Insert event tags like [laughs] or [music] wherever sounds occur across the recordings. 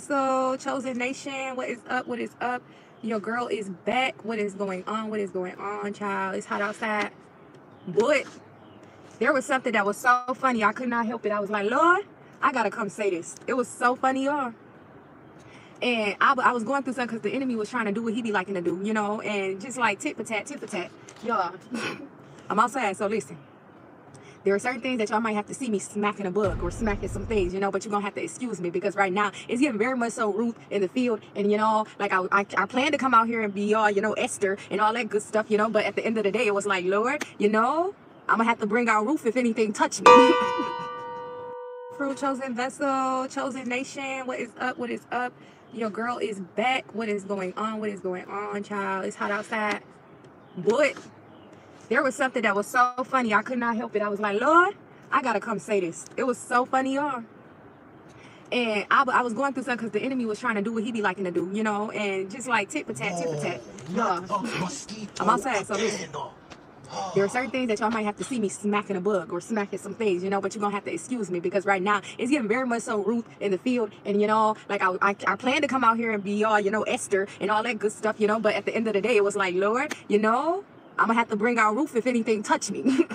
Vessel, Chosen Nation, what is up? What is up? Your girl is back. What is going on? What is going on, child? It's hot outside. But there was something that was so funny. I could not help it. I was like, Lord, I gotta come say this. It was so funny, y'all. And I, I was going through something because the enemy was trying to do what he be liking to do, you know, and just like tit for tat, tit for tat. Y'all, [laughs] I'm outside, so listen there are certain things that y'all might have to see me smacking a book or smacking some things, you know, but you're gonna have to excuse me because right now it's getting very much so Ruth in the field. And you know, like I, I, I plan to come out here and be all, you know, Esther and all that good stuff, you know, but at the end of the day, it was like, Lord, you know, I'm gonna have to bring out Ruth if anything touch me. [laughs] Fruit chosen vessel, chosen nation, what is up? What is up? Your girl is back. What is going on? What is going on, child? It's hot outside. But there was something that was so funny. I could not help it. I was like, Lord, I gotta come say this. It was so funny, y'all. And I, I was going through something because the enemy was trying to do what he be liking to do, you know, and just like tit for tat, tit for tat. I'm outside, so listen. There are certain things that y'all might have to see me smacking a bug or smacking some things, you know, but you're gonna have to excuse me because right now it's getting very much so Ruth in the field. And you know, like I, I, I plan to come out here and be all, you know, Esther and all that good stuff, you know, but at the end of the day, it was like, Lord, you know, I'm gonna have to bring out Ruth if anything touch me. [laughs]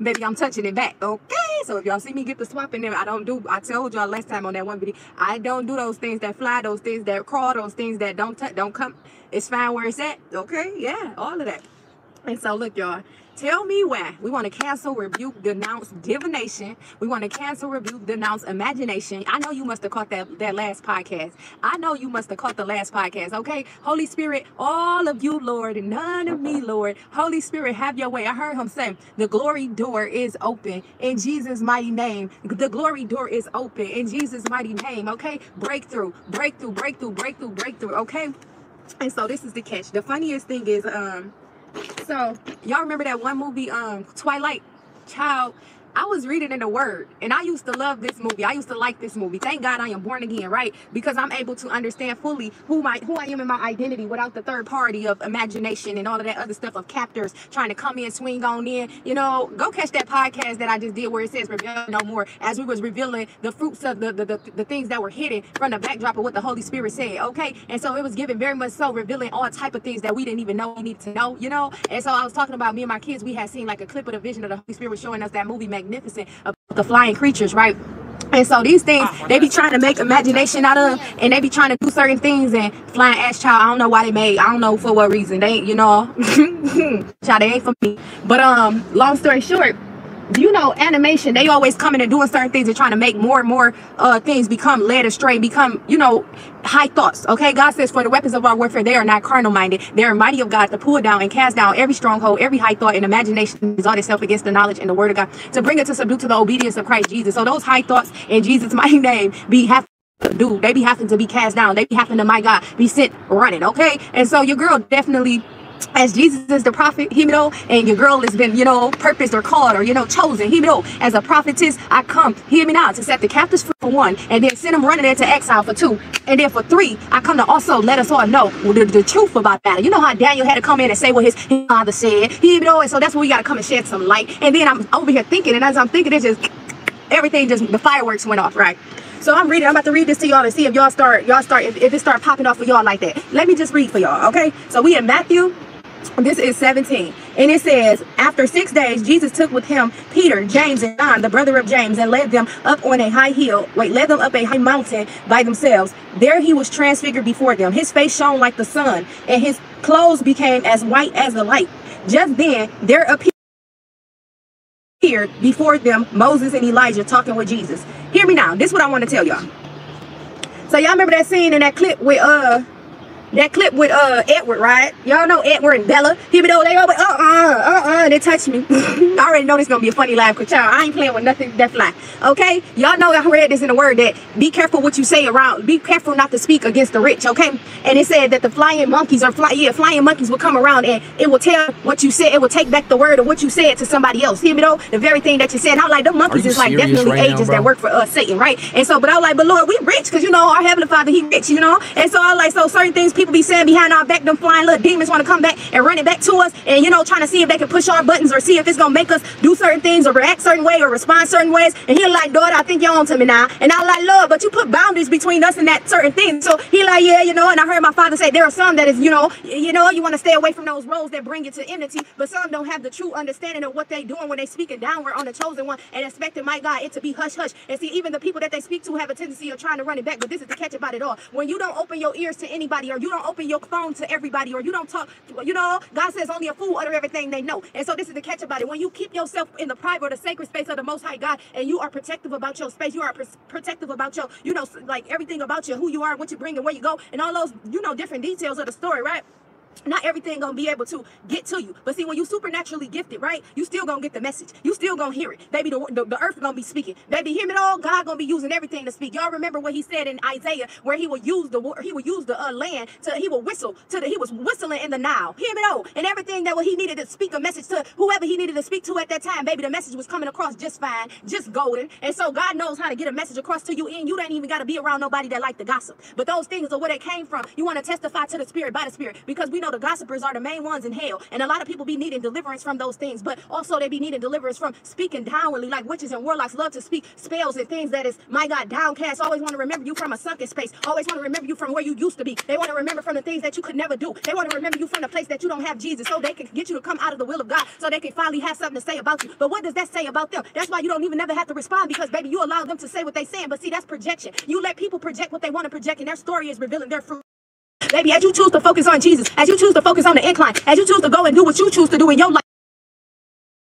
Baby, I'm touching it back, okay? So if y'all see me get the swap in there, I don't do, I told y'all last time on that one video, I don't do those things that fly, those things that crawl, those things that don't touch, don't come. It's fine where it's at, okay? Yeah, all of that. And so look, y'all, Tell me why. We want to cancel, rebuke, denounce divination. We want to cancel, rebuke, denounce imagination. I know you must have caught that, that last podcast. I know you must have caught the last podcast, okay? Holy Spirit, all of you, Lord, none of me, Lord. Holy Spirit, have your way. I heard him say, the glory door is open in Jesus' mighty name. The glory door is open in Jesus' mighty name, okay? Breakthrough, breakthrough, breakthrough, breakthrough, breakthrough, okay? And so this is the catch. The funniest thing is, um, so y'all remember that one movie, um, Twilight? Child, I was reading in the Word, and I used to love this movie. I used to like this movie. Thank God I am born again, right? Because I'm able to understand fully who my who I am in my identity without the third party of imagination and all of that other stuff of captors trying to come in, swing on in. You know, go catch that podcast that I just did where it says reveal no more. As we was revealing the fruits of the the, the the things that were hidden from the backdrop of what the Holy Spirit said. Okay, and so it was given very much so revealing all type of things that we didn't even know we needed to know. You know, and so I was talking about me and my kids. We had seen like a clip of the vision of the Holy Spirit showing us that movie Maleficent about the flying creatures, right? And so these things, they be trying to make imagination out of, and they be trying to do certain things. And flying ass child, I don't know why they made. I don't know for what reason. They, you know, [laughs] child, they ain't for me. But um, long story short, you know, animation, they always coming and doing certain things and trying to make more and more uh, things become led astray, become, you know, high thoughts. Okay, God says, for the weapons of our warfare, they are not carnal minded. They are mighty of God to pull down and cast down every stronghold, every high thought and imagination exalt itself against the knowledge and the word of God to bring it to subdue to the obedience of Christ Jesus. So those high thoughts in Jesus' [laughs] mighty name be have do they be having to be cast down they be having to my god be sent running okay and so your girl definitely as Jesus is the prophet, you know, and your girl has been, you know, purposed or called or, you know, chosen, you know, as a prophetess, I come, hear me now, to set the captives free for one, and then send them running into exile for two. And then for three, I come to also let us all know the, the truth about that. You know how Daniel had to come in and say what his, father said, you know, and so that's where we got to come and shed some light. And then I'm over here thinking, and as I'm thinking, it just, everything just, the fireworks went off, right? So I'm reading, I'm about to read this to y'all and see if y'all start, y'all start, if, if it start popping off for y'all like that. Let me just read for y'all, okay? So we in Matthew this is 17 and it says after six days jesus took with him peter james and john the brother of james and led them up on a high hill wait led them up a high mountain by themselves. There he was transfigured before them. His face shone like the sun and his clothes became as white as the light. Just then there appeared before them moses and elijah talking with jesus. Hear me now. This is what i want to tell y'all. So y'all remember that scene in that clip with uh that clip with uh Edward, right? Y'all know Edward and Bella. People know they always uh uh uh uh they touch me. [laughs] I already know this gonna be a funny laugh, cause y'all I ain't playing with nothing that fly. Okay, y'all know I read this in the word that be careful what you say around. Be careful not to speak against the rich. Okay, and it said that the flying monkeys are fly yeah flying monkeys will come around and it will tell what you said. It will take back the word of what you said to somebody else. Hear me though? The very thing that you said. I'm like the monkeys is like definitely right agents now, that work for us Satan, right? And so, but I was like, but Lord, we rich, cause you know our heavenly Father, he rich, you know. And so I like, so certain things people be saying behind our back, them flying little demons want to come back and run it back to us and, you know, trying to see if they can push our buttons or see if it's going to make us do certain things or react certain way or respond certain ways. And he like, daughter, I think you're on to me now. And I like, Lord, but you put boundaries between us and that certain thing. So he like, yeah, you know, and I heard my father say there are some that is, you know, you know, you want to stay away from those roles that bring you to enmity, but some don't have the true understanding of what they doing when they speaking downward on the chosen one and expecting, my God, it to be hush hush. And see, even the people that they speak to have a tendency of trying to run it back, but this is the catch about it all. When you don't open your ears to anybody or you don't open your phone to everybody or you don't talk, you know, God says only a fool utter everything they know. And so this is the catch about it. When you keep yourself in the private or the sacred space of the Most High God and you are protective about your space, you are protective about your, you know, like everything about you, who you are, what you bring and where you go, and all those, you know, different details of the story, right? Not everything gonna be able to get to you. But see when you supernaturally gifted right you still gonna get the message. You still gonna hear it. Baby the, the, the earth gonna be speaking. Baby hear me all god gonna be using everything to speak. Y'all remember what he said in isaiah where he will use the he will use the uh, land to he will whistle to the he was whistling in the now hear me all and everything that what he needed to speak a message to whoever he needed to speak to at that time baby the message was coming across just fine just golden. And so god knows how to get a message across to you and you don't even got to be around nobody that like the gossip. But those things are where they came from. You want to testify to the spirit by the spirit because we know the gossipers are the main ones in hell. And a lot of people be needing deliverance from those things, but also they be needing deliverance from speaking downwardly, like witches and warlocks love to speak spells and things that is, my God, downcast. Always want to remember you from a sunken space. Always want to remember you from where you used to be. They want to remember from the things that you could never do. They want to remember you from the place that you don't have Jesus so they can get you to come out of the will of God so they can finally have something to say about you. But what does that say about them? That's why you don't even never have to respond because, baby, you allow them to say what they saying. But see, that's projection. You let people project what they want to project and their story is revealing their fruit. Baby, as you choose to focus on Jesus, as you choose to focus on the incline, as you choose to go and do what you choose to do in your life,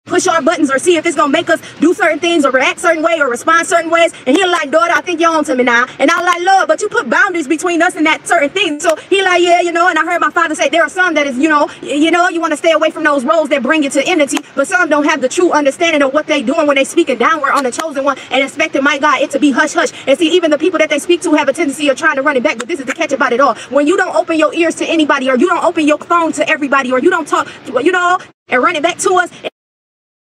push our buttons or see if it's gonna make us do certain things or react certain way or respond certain ways. And he like, daughter, I think you're on to me now. And I like, Lord, but you put boundaries between us and that certain thing. So he like, yeah, you know, and I heard my father say there are some that is, you know, you know, you want to stay away from those roles that bring you to enmity, but some don't have the true understanding of what they doing when they speaking downward on the chosen one and expecting, my God, it to be hush hush. And see, even the people that they speak to have a tendency of trying to run it back, but this is the catch about it all. When you don't open your ears to anybody or you don't open your phone to everybody or you don't talk, you know, and run it back to us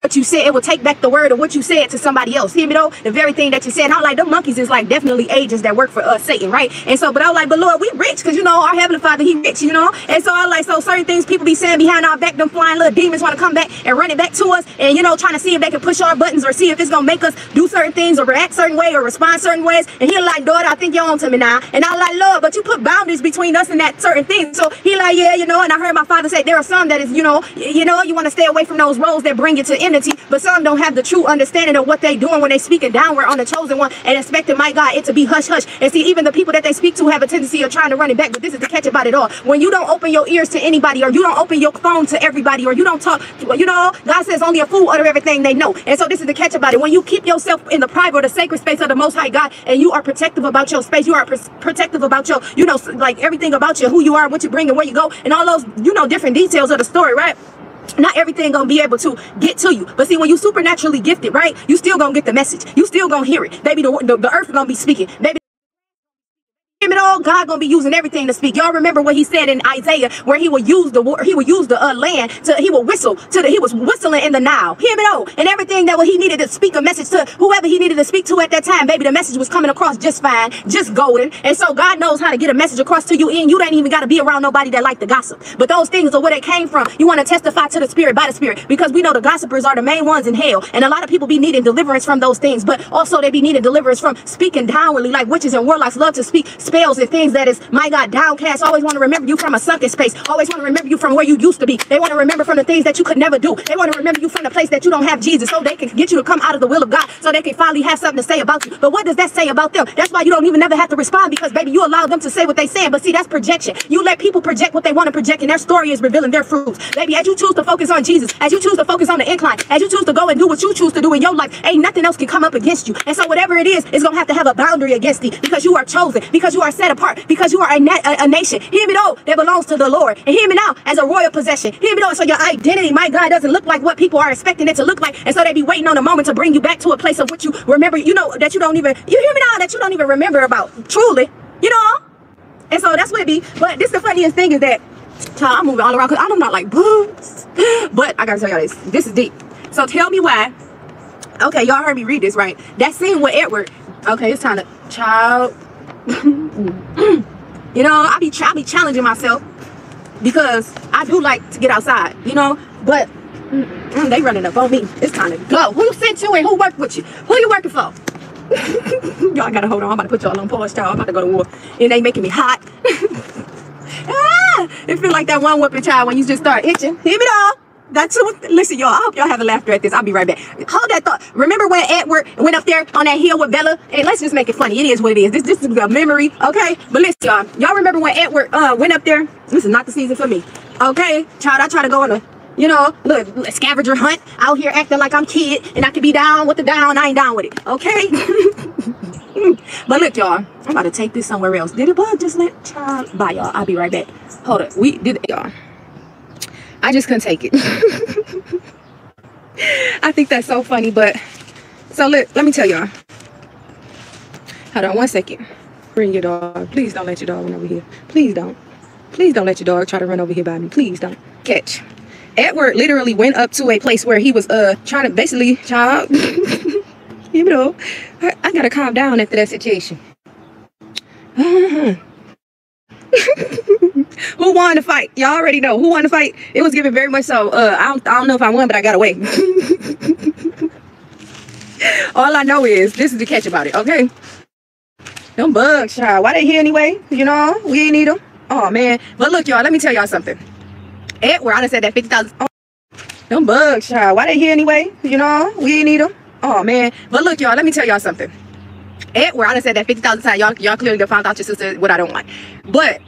what you said, it will take back the word of what you said to somebody else. Hear me though? The very thing that you said. I'm like, the monkeys is like definitely agents that work for us, Satan, right? And so, but I was like, but Lord, we rich because you know our heavenly Father, He rich, you know. And so I like, so certain things people be saying behind our back, them flying little demons want to come back and run it back to us, and you know, trying to see if they can push our buttons or see if it's gonna make us do certain things or react certain way or respond certain ways. And He like, daughter, I think you're on to me now. And I like, Lord, but you put boundaries between us and that certain thing. So He like, yeah, you know. And I heard my Father say there are some that is, you know, you know, you want to stay away from those roles that bring you to but some don't don't have the true understanding of what they doing when they speaking downward on the chosen one and expecting, my God, it to be hush hush. And see, even the people that they speak to have a tendency of trying to run it back, but this is the catch about it all. When you don't open your ears to anybody or you don't open your phone to everybody or you don't talk, you know, God says only a fool utter everything they know. And so this is the catch about it. When you keep yourself in the private or the sacred space of the Most High God and you are protective about your space, you are protective about your, you know, like everything about you, who you are, what you bring and where you go, and all those, you know, different details of the story, right? Not everything gonna be able to get to you. But see when you supernaturally gifted right you still gonna get the message. You still gonna hear it. Baby the, the, the earth gonna be speaking. Baby it all, God gonna be using everything to speak. Y'all remember what he said in Isaiah, where he will use the war, he will use the uh, land to he will whistle to the he was whistling in the now. Hear me all, and everything that he needed to speak a message to whoever he needed to speak to at that time. Baby, the message was coming across just fine, just golden. And so God knows how to get a message across to you, and you don't even got to be around nobody that like the gossip. But those things are where they came from. You want to testify to the spirit by the spirit because we know the gossipers are the main ones in hell, and a lot of people be needing deliverance from those things, but also they be needing deliverance from speaking downwardly, like witches and warlocks love to speak spells and things that is my God, downcast. Always want to remember you from a sunken space. Always want to remember you from where you used to be. They want to remember from the things that you could never do. They want to remember you from the place that you don't have Jesus so they can get you to come out of the will of God so they can finally have something to say about you. But what does that say about them? That's why you don't even never have to respond because, baby, you allow them to say what they saying. But see, that's projection. You let people project what they want to project and their story is revealing their fruits. Baby, as you choose to focus on Jesus, as you choose to focus on the incline, as you choose to go and do what you choose to do in your life, ain't nothing else can come up against you. And so whatever it is, it's going to have to have a boundary against thee because you are chosen, because you are set apart, because you are a, a, a, nation. Hear me though, that belongs to the Lord. And hear me now as a royal possession. Hear me though, so your identity, my God, doesn't look like what people are expecting it to look like. And so they be waiting on a moment to bring you back to a place of what you remember, you know, that you don't even, you hear me now, that you don't even remember about truly, you know? And so that's what it be. But this the funniest thing is that, child, I'm moving all around because I'm not like, boots. [laughs] But I gotta tell y'all this. This is deep. So tell me why. Okay, y'all heard me read this, right? That scene with Edward. Okay, it's time to, child. [laughs] You know, I be I be challenging myself because I do like to get outside. You know, but mm, they running up on me. It's time to go. Who sent you and who worked with you? Who you working for? [laughs] y'all gotta hold on. I'm about to put y'all on pause, y'all. I'm about to go to war, and they making me hot. [laughs] ah, it feel like that one whooping child when you just start itching. Hear me all. That's listen, y'all. I hope y'all have a laughter at this. I'll be right back. Hold that thought. Remember when Edward went up there on that hill with Bella? And let's just make it funny. It is what it is. This, this is a memory, okay? But listen, y'all. Y'all remember when Edward uh, went up there? This is not the season for me. Okay, child. I try to go on a you know, look, scavenger hunt out here acting like I'm kid and I can be down with the down. I ain't down with it. Okay. [laughs] but look, y'all, I'm about to take this somewhere else. Did it bug just let child bye y'all? I'll be right back. Hold up. We did it, y'all. I just couldn't take it. [laughs] I think that's so funny, but so let, let me tell y'all. Hold on one second. Bring your dog. Please don't let your dog run over here. Please don't. Please don't let your dog try to run over here by me. Please don't. Catch. Edward literally went up to a place where he was uh trying to basically child. [laughs] you know, I, I, gotta calm down after that situation. [laughs] Who won the fight? Y'all already know who won the fight. It was given very much so. Uh, I don't, I don't know if I won, but I got away. [laughs] All I know is this is the catch about it. Okay, them bugs, child. Why they here anyway? You know, we ain't need them. Oh man, but look, y'all. Let me tell y'all something. Edward, I done said that 50,000. Oh, them bugs, child. Why they here anyway? You know, we ain't need them. Oh, man. But look, y'all, let me tell y'all something. Edward, I done said that 50,000 times. Y'all y'all clearly found out your sister what I don't want. But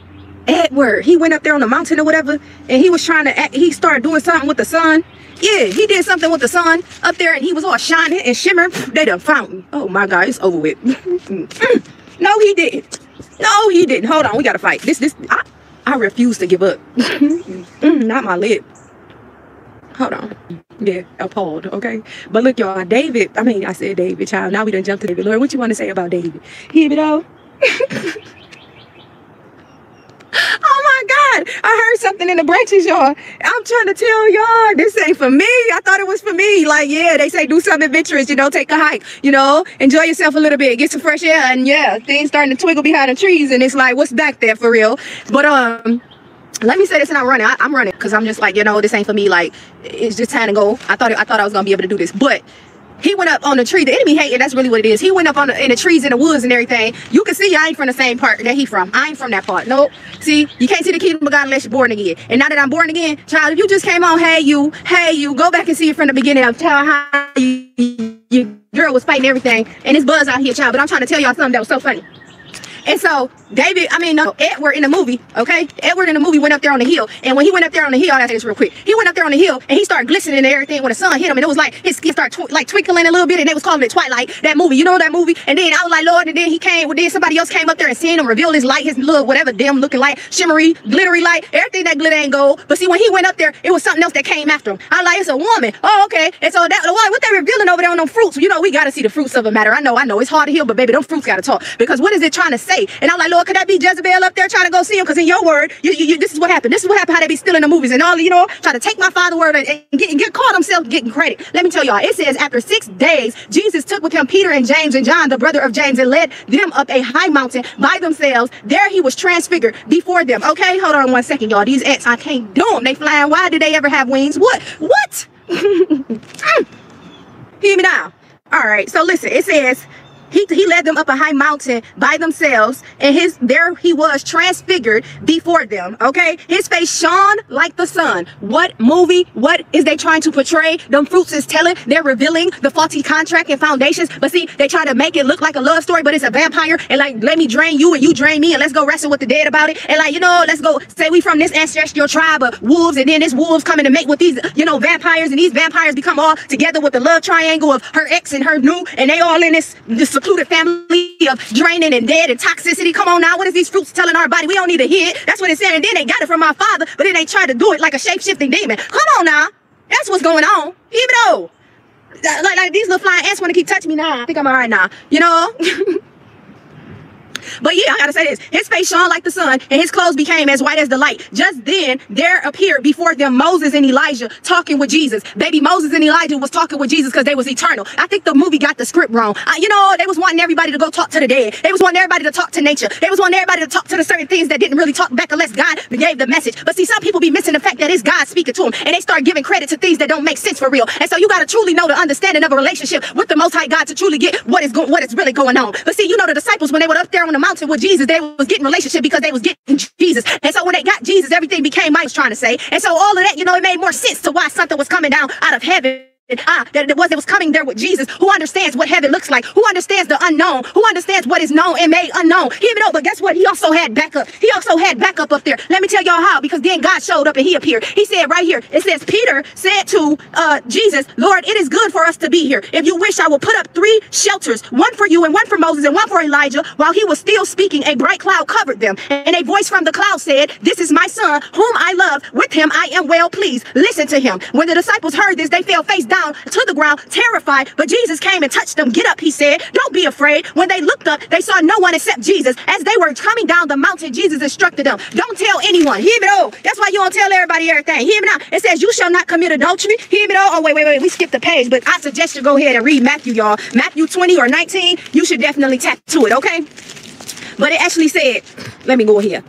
Edward, he went up there on the mountain or whatever, and he was trying to, act, he started doing something with the sun. Yeah, he did something with the sun up there, and he was all shining and shimmer. They done found me. Oh, my God, it's over with. [laughs] no, he didn't. No, he didn't. Hold on, we got to fight. This, this, I, I refuse to give up. [laughs] mm, not my lip. Hold on. Yeah, appalled, okay? But look, y'all, David, I mean, I said David, child. Now we done jumped to David. Lord, what you want to say about David? Hear it all? [laughs] oh my God. I heard something in the branches, y'all. I'm trying to tell y'all, this ain't for me. I thought it was for me. Like, yeah, they say do something adventurous, you know, take a hike, you know, enjoy yourself a little bit, get some fresh air. And yeah, things starting to twiggle behind the trees. And it's like, what's back there for real? But, um, let me say this and I'm running. I, am running because I'm just like, you know, this ain't for me. Like, it's just time to go. I thought, I thought I was going to be able to do this. But he went up on the tree. The enemy hated. That's really what it is. He went up on the, in the trees in the woods and everything. You can see I ain't from the same part that he from. I ain't from that part. Nope. See, you can't see the kingdom of God unless you're born again. And now that I'm born again, child, if you just came on, hey you, hey you, go back and see it from the beginning of how you, you girl was fighting everything. And it's buzz out here, child. But I'm trying to tell y'all something that was so funny. And so David, I mean, no, Edward in the movie, okay? Edward in the movie went up there on the hill. And when he went up there on the hill, I say this real quick. He went up there on the hill and he started glistening and everything when the sun hit him. And it was like his skin started tw like twinkling a little bit. And they was calling it Twilight, that movie. You know that movie? And then I was like, Lord, and then he came, well, then somebody else came up there and seen him reveal his light, his little whatever damn looking light, shimmery, glittery light, everything that glitter ain't gold. But see, when he went up there, it was something else that came after him. I like, it's a woman. Oh, okay. And so that what, they revealing over there on them fruits, you know, we gotta see the fruits of a matter. I know, I know, it's hard to heal, but baby, them fruits gotta talk. Because what is it trying to say? And I'm like, Lord, could that be Jezebel up there trying to go see him? Because in your word, you, you, you, this is what happened. This is what happened, how they be stealing the movies and all, you know, trying to take my father word and, and, get, get caught themselves getting credit. Let me tell y'all, it says after six days, Jesus took with him Peter and James and John, the brother of James, and led them up a high mountain by themselves. There he was transfigured before them. Okay, hold on one second, y'all. These ants, I can't do them. They flying. Why did they ever have wings? What? What? [laughs] Mm. Hear me now. All right, so listen, it says he, he led them up a high mountain by themselves, and his there he was transfigured before them. Okay, his face shone like the sun. What movie? What is they trying to portray? Them fruits is telling. They're revealing the faulty contract and foundations. But see, they try to make it look like a love story, but it's a vampire. And like, let me drain you and you drain me, and let's go wrestle with the dead about it. And like, you know, let's go say we from this ancestral tribe of wolves, and then this wolves coming to mate with these, you know, vampires, and these vampires become all together with the love triangle of her ex and her new, and they all in this this secluded family of draining and dead and toxicity. Come on now, what is these fruits telling our body? We don't need to hear it. That's what it said. And then they got it from our father, but then they try to do it like a shape-shifting demon. Come on now. That's what's going on. Even though, like, like these little flying ants want to keep touching me now. I think I'm all right now. You know? [laughs] But yeah, I gotta say this. His face shone like the sun, and his clothes became as white as the light. Just then, there appeared before them Moses and Elijah talking with Jesus. Baby Moses and Elijah was talking with Jesus because they was eternal. I think the movie got the script wrong. Uh, you know, they was wanting everybody to go talk to the dead. They was wanting everybody to talk to nature. They was wanting everybody to talk to the certain things that didn't really talk back unless God gave the message. But see, some people be missing the fact that it's God speaking to them, and they start giving credit to things that don't make sense for real. And so you gotta truly know the understanding of a relationship with the Most High God to truly get what is going, what is really going on. But see, you know, the disciples when they were up there on the mountain with Jesus, they was getting relationship because they was getting Jesus. And so when they got Jesus, everything became I was trying to say. And so all of that, you know, it made more sense to why something was coming down out of heaven Ah, that it was it was coming there with Jesus, who understands what heaven looks like, who understands the unknown, who understands what is known and made unknown. Even though, but guess what? He also had backup. He also had backup up there. Let me tell y'all how, because then God showed up and he appeared. He said right here, it says, Peter said to uh, Jesus, Lord, it is good for us to be here. If you wish, I will put up three shelters, one for you and one for Moses and one for Elijah. While he was still speaking, a bright cloud covered them. And a voice from the cloud said, This is my son, whom I love. With him I am well pleased. Listen to him. When the disciples heard this, they fell face down to the ground terrified, but Jesus came and touched them. Get up, he said. Don't be afraid. When they looked up, they saw no one except Jesus. As they were coming down the mountain, Jesus instructed them, don't tell anyone. Hear me oh. That's why you don't tell everybody everything. Hear me now. It says you shall not commit adultery. Hear me oh. Oh, wait, wait, wait. We skipped the page, but I suggest you go ahead and read Matthew, y'all. Matthew 20 or 19. You should definitely tap to it, okay? But it actually said, let me go here.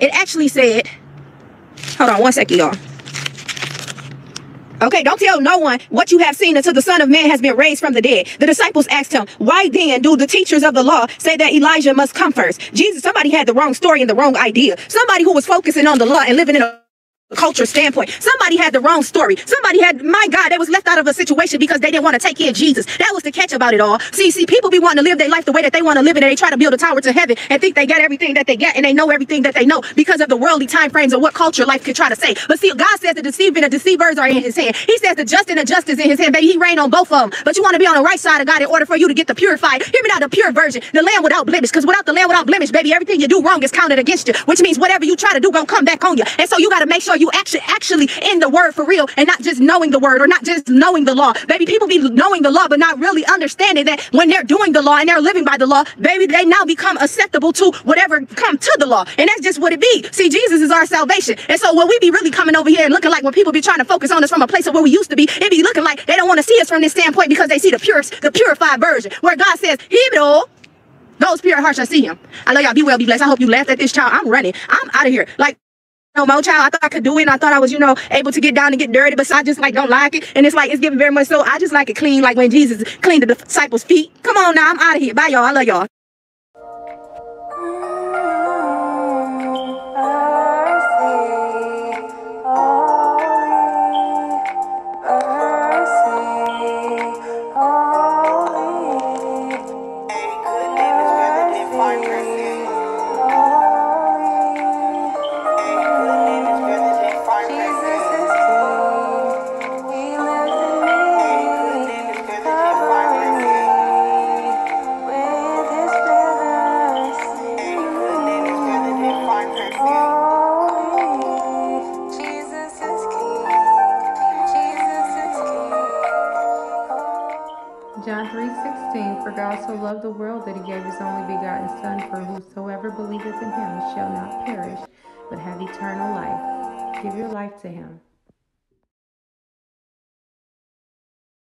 It actually said, hold on one second, y'all. Okay, don't tell no one what you have seen until the Son of Man has been raised from the dead. The disciples asked him, Why then do the teachers of the law say that Elijah must come first? Jesus, somebody had the wrong story and the wrong idea. Somebody who was focusing on the law and living in a culture standpoint. Somebody had the wrong story. Somebody had, my God, they was left out of a situation because they didn't want to take in Jesus. That was the catch about it all. See, see, people be wanting to live their life the way that they want to live it, and they try to build a tower to heaven and think they got everything that they get, and they know everything that they know because of the worldly time frames of what culture life could try to say. But see, God says the deceiving and deceivers are in his hand. He says the just and the justice in his hand, baby. He reign on both of them. But you want to be on the right side of God in order for you to get the purified. Hear me now, the pure virgin, the lamb without blemish. Because without the lamb without blemish, baby, everything you do wrong is counted against you, which means whatever you try to do gonna come back on you. And so you got to make sure you actually actually in the word for real and not just knowing the word or not just knowing the law. Baby, people be knowing the law, but not really understanding that when they're doing the law and they're living by the law, baby, they now become acceptable to whatever come to the law. And that's just what it be. See, Jesus is our salvation. And so when we be really coming over here and looking like when people be trying to focus on us from a place of where we used to be, it be looking like they don't want to see us from this standpoint because they see the pure, the purified version where God says, Hebrew, those pure hearts shall see him. I love y'all. Be well, be blessed. I hope you laughed at this child. I'm running. I'm out of here. Like, Oh, no more child. I thought I could do it and I thought I was, you know, able to get down and get dirty, but so I just like don't like it. And it's like it's giving very much so I just like it clean, like when Jesus cleaned the disciples' feet. Come on now, I'm out of here. Bye y'all. I love y'all. To him.